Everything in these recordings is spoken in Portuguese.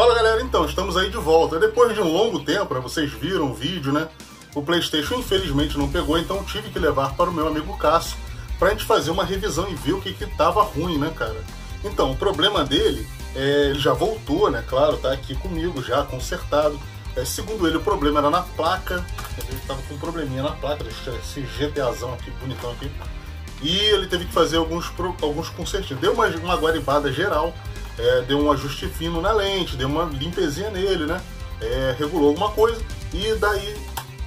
Fala galera, então, estamos aí de volta. Depois de um longo tempo, né, vocês viram o vídeo, né? O PlayStation infelizmente não pegou, então tive que levar para o meu amigo Cássio pra gente fazer uma revisão e ver o que que tava ruim, né, cara? Então, o problema dele, é, ele já voltou, né? Claro, tá aqui comigo já, consertado. É, segundo ele, o problema era na placa. Ele tava com um probleminha na placa, esse GTAzão aqui, bonitão aqui. E ele teve que fazer alguns, alguns consertinhos. Deu uma, uma guaribada geral é, deu um ajuste fino na lente, deu uma limpezinha nele, né? É, regulou alguma coisa e daí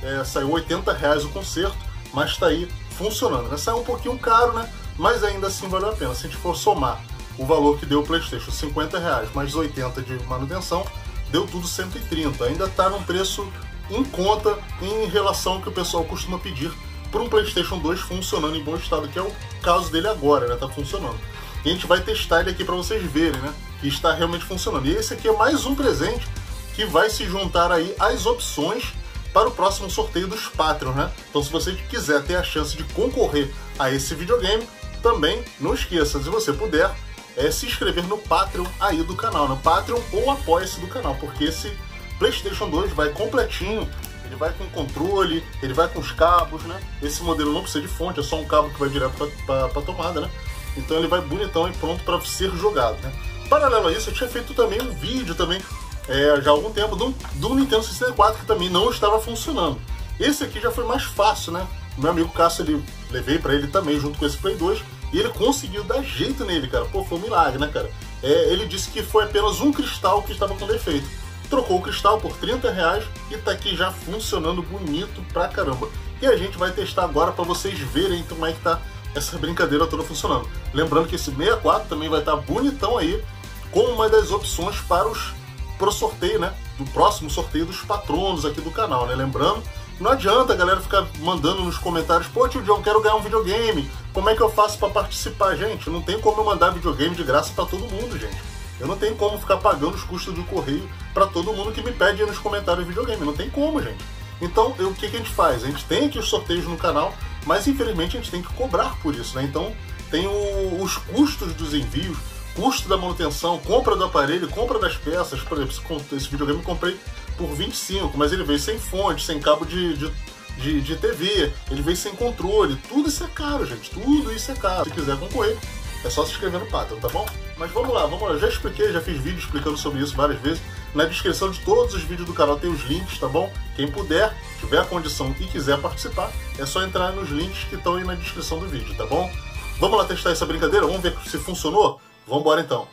é, saiu 80 reais o conserto, mas está aí funcionando. Né? Saiu um pouquinho caro, né? Mas ainda assim valeu a pena. Se a gente for somar o valor que deu o PlayStation, 50 reais mais 80 de manutenção, deu tudo 130. Ainda está num preço em conta em relação ao que o pessoal costuma pedir para um PlayStation 2 funcionando em bom estado, que é o caso dele agora, né? Tá funcionando. E a gente vai testar ele aqui para vocês verem, né? Que está realmente funcionando. E esse aqui é mais um presente que vai se juntar aí às opções para o próximo sorteio dos Patreons, né? Então se você quiser ter a chance de concorrer a esse videogame, também não esqueça, se você puder, é se inscrever no Patreon aí do canal, no Patreon ou apoia-se do canal, porque esse PlayStation 2 vai completinho, ele vai com controle, ele vai com os cabos, né? Esse modelo não precisa de fonte, é só um cabo que vai direto para a tomada, né? Então ele vai bonitão e pronto para ser jogado. Né? Paralelo a isso, eu tinha feito também um vídeo também é, já há algum tempo do, do Nintendo 64 que também não estava funcionando. Esse aqui já foi mais fácil, né? Meu amigo Cássio, ele levei para ele também junto com esse Play 2 e ele conseguiu dar jeito nele, cara. Pô, foi um milagre, né, cara? É, ele disse que foi apenas um cristal que estava com defeito. Trocou o cristal por 30 reais e tá aqui já funcionando bonito pra caramba. E a gente vai testar agora para vocês verem como é que tá essa brincadeira toda funcionando. Lembrando que esse 64 também vai estar bonitão aí, como uma das opções para os pro sorteio, né? Do próximo sorteio dos patronos aqui do canal, né? Lembrando, não adianta a galera ficar mandando nos comentários, pô tio John, quero ganhar um videogame, como é que eu faço para participar? Gente, não tem como eu mandar videogame de graça para todo mundo, gente. Eu não tenho como ficar pagando os custos do correio para todo mundo que me pede nos comentários videogame. Não tem como, gente. Então, o que, que a gente faz? A gente tem aqui os sorteios no canal, mas infelizmente a gente tem que cobrar por isso, né? Então tem o, os custos dos envios, custo da manutenção, compra do aparelho, compra das peças. Por exemplo, esse videogame eu comprei por 25, mas ele veio sem fonte, sem cabo de, de, de, de TV, ele veio sem controle. Tudo isso é caro, gente. Tudo isso é caro. Se quiser concorrer, é só se inscrever no Patreon, tá bom? Mas vamos lá, vamos lá. Já expliquei, já fiz vídeo explicando sobre isso várias vezes. Na descrição de todos os vídeos do canal tem os links, tá bom? Quem puder, tiver a condição e quiser participar, é só entrar nos links que estão aí na descrição do vídeo, tá bom? Vamos lá testar essa brincadeira? Vamos ver se funcionou? Vamos embora então.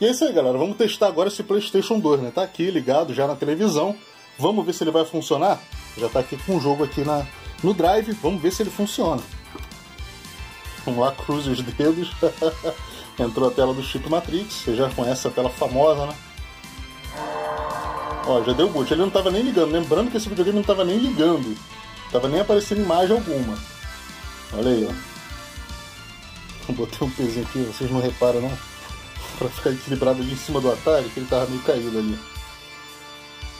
E é isso aí, galera. Vamos testar agora esse PlayStation 2, né? Tá aqui ligado já na televisão. Vamos ver se ele vai funcionar. Já tá aqui com o jogo aqui na, no Drive. Vamos ver se ele funciona. Vamos lá, cruze os dedos. Entrou a tela do Chip Matrix, você já conhece a tela famosa, né? Ó, já deu boot. Ele não estava nem ligando. Lembrando que esse videogame não estava nem ligando. Tava nem aparecendo imagem alguma. Olha aí, ó. Botei um pezinho aqui, vocês não reparam não? Pra ficar equilibrado ali em cima do Atari, que ele tava meio caído ali.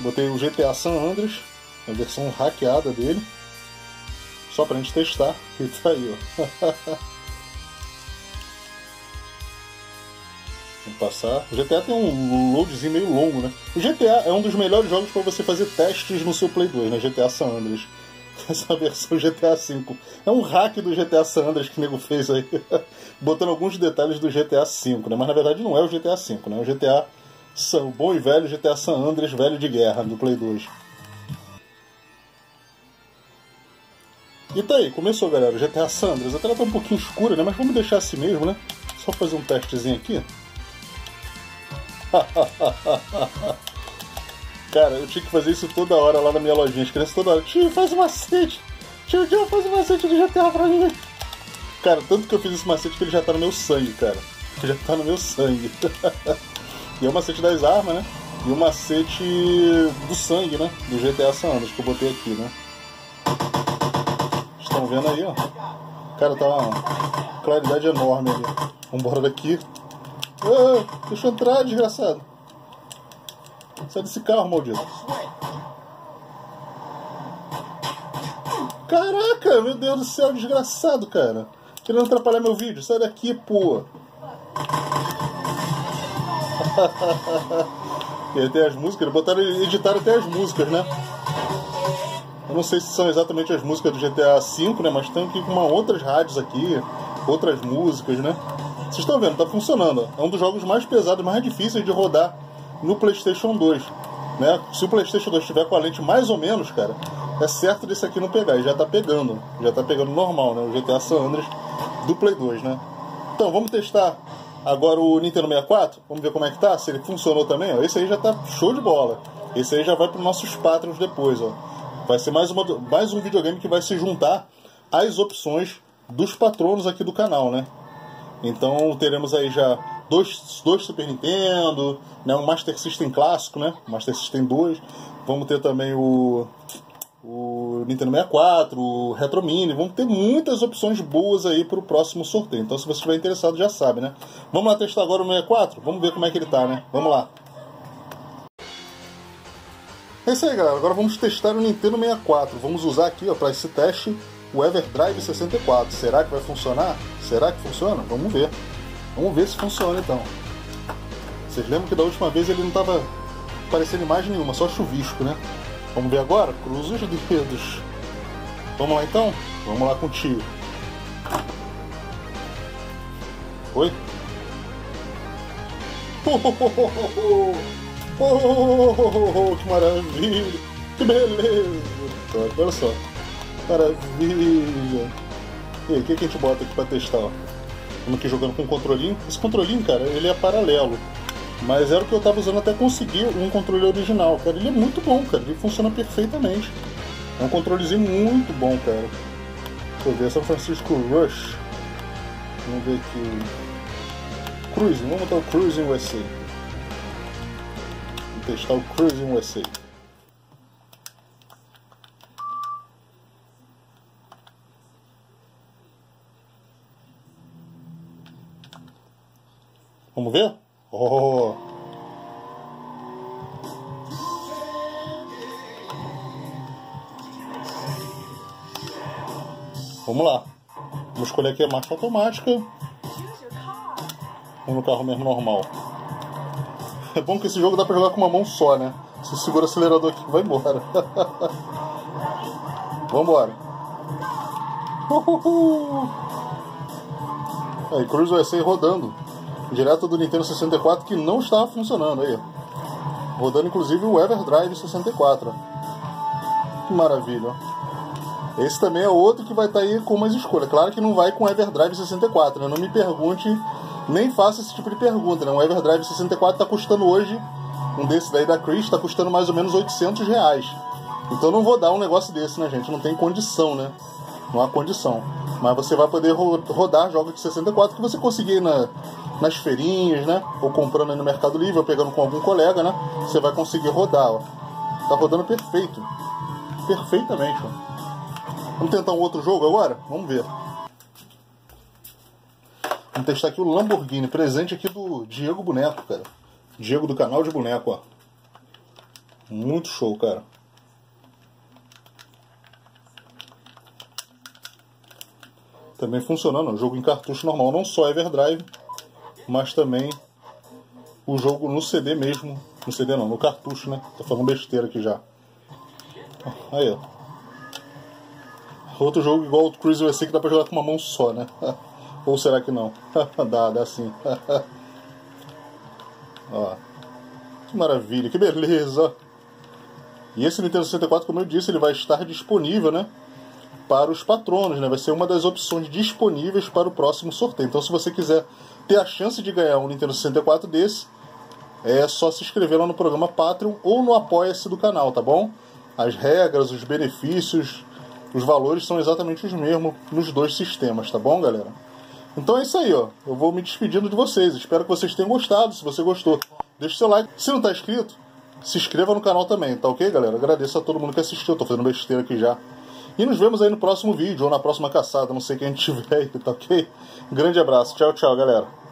Botei o GTA San Andreas, a versão hackeada dele. Só pra gente testar. E tá aí, ó. Passar. O GTA tem um loadzinho meio longo, né? O GTA é um dos melhores jogos para você fazer testes no seu Play 2, né? GTA San Andreas. Essa versão GTA V. É um hack do GTA San Andreas que o nego fez aí, botando alguns detalhes do GTA V, né? Mas na verdade não é o GTA V, né? É o GTA o bom e velho GTA San Andreas velho de guerra do Play 2. E tá aí, começou galera, GTA San Andreas. A tela tá um pouquinho escura, né? Mas vamos deixar assim mesmo, né? Só fazer um testezinho aqui. Cara, eu tinha que fazer isso toda hora lá na minha lojinha. As crianças toda hora, tio, faz um macete. Tio, tio, faz um macete do GTA pra mim. Cara, tanto que eu fiz esse macete que ele já tá no meu sangue, cara. Ele já tá no meu sangue. e é o macete das armas, né? E o macete do sangue, né? Do GTA San Andreas que eu botei aqui, né? Estão vendo aí, ó? Cara, tá uma claridade enorme ali. Vambora daqui. Deixa eu entrar, desgraçado. Sai desse carro, maldito. Caraca, meu Deus do céu, desgraçado, cara. Querendo atrapalhar meu vídeo. Sai daqui, pô. e aí tem as músicas, eles botaram, editaram até as músicas, né? Eu não sei se são exatamente as músicas do GTA V, né? Mas tem aqui com uma, outras rádios aqui, outras músicas, né? Vocês estão vendo, tá funcionando. É um dos jogos mais pesados, mais difíceis de rodar no PlayStation 2. Né? Se o PlayStation 2 estiver com a lente mais ou menos, cara, é certo desse aqui não pegar. E já tá pegando. Já tá pegando normal, né? O GTA San Andreas do Play 2, né? Então, vamos testar agora o Nintendo 64. Vamos ver como é que tá, se ele funcionou também. Ó. Esse aí já tá show de bola. Esse aí já vai para nossos Patreons depois, ó. Vai ser mais, uma, mais um videogame que vai se juntar às opções dos patronos aqui do canal, né? Então teremos aí já dois, dois Super Nintendo, né? um Master System clássico, né? Master System 2. Vamos ter também o, o Nintendo 64, o Retro Mini. Vamos ter muitas opções boas aí para o próximo sorteio. Então se você estiver interessado já sabe, né? Vamos lá testar agora o 64? Vamos ver como é que ele tá, né? Vamos lá. É isso aí, galera. Agora vamos testar o Nintendo 64. Vamos usar aqui para esse teste o Everdrive 64. Será que vai funcionar? Será que funciona? Vamos ver. Vamos ver se funciona então. Vocês lembram que da última vez ele não estava aparecendo imagem nenhuma, só chuvisco, né? Vamos ver agora? Cruza os dedos. Vamos lá então? Vamos lá contigo. Oi? Oh, oh, oh, Oh, oh, oh, oh, que maravilha! Que beleza! Olha só. Maravilha! E aí, o que, que a gente bota aqui pra testar? Estamos aqui jogando com um controlinho. Esse controlinho, cara, ele é paralelo. Mas era o que eu tava usando até conseguir um controle original, cara. Ele é muito bom, cara. Ele funciona perfeitamente. É um controlezinho muito bom, cara. Deixa eu ver, São Francisco Rush. Vamos ver aqui. Cruising, vamos botar o Cruising USA testar o Cruising USA. Vamos ver? Oh. Vamos lá. Vamos escolher aqui a marcha automática. Vamos no carro mesmo normal. É bom que esse jogo dá pra jogar com uma mão só, né? Você segura o acelerador aqui vai embora. Vambora. Uhul. Aí, Cruise USA rodando. Direto do Nintendo 64 que não estava funcionando aí. Rodando inclusive o Everdrive 64. Que maravilha. Esse também é outro que vai estar tá aí com umas escolhas. Claro que não vai com Everdrive 64, né? Não me pergunte nem faça esse tipo de pergunta, né? Um Everdrive 64 está custando hoje, um desse daí da Chris, está custando mais ou menos 800 reais. Então não vou dar um negócio desse, né, gente? Não tem condição, né? Não há condição. Mas você vai poder rodar jogos de 64 que você conseguir na, nas feirinhas, né? Ou comprando no Mercado Livre, ou pegando com algum colega, né? Você vai conseguir rodar, ó. Tá rodando perfeito. Perfeitamente, ó. Vamos tentar um outro jogo agora? Vamos ver. Vamos testar aqui o Lamborghini, presente aqui do Diego Boneco, cara. Diego do canal de boneco, ó. Muito show, cara. Também funcionando, jogo em cartucho normal, não só Everdrive, mas também o jogo no CD mesmo. No CD não, no cartucho, né? Tô falando besteira aqui já. Aí, ó. Outro jogo igual o Cruise USA que dá pra jogar com uma mão só, né? Ou será que não? dá, dá sim. Ó. Que maravilha, que beleza. E esse Nintendo 64, como eu disse, ele vai estar disponível, né? Para os patronos, né? Vai ser uma das opções disponíveis para o próximo sorteio. Então, se você quiser ter a chance de ganhar um Nintendo 64 desse, é só se inscrever lá no programa Patreon ou no Apoia-se do canal, tá bom? As regras, os benefícios, os valores são exatamente os mesmos nos dois sistemas, tá bom, galera? Então é isso aí, ó. Eu vou me despedindo de vocês. Espero que vocês tenham gostado. Se você gostou, deixe seu like. Se não tá inscrito, se inscreva no canal também, tá ok, galera? Agradeço a todo mundo que assistiu. Tô fazendo besteira aqui já. E nos vemos aí no próximo vídeo ou na próxima caçada. Não sei quem tiver aí, tá ok? Grande abraço. Tchau, tchau, galera.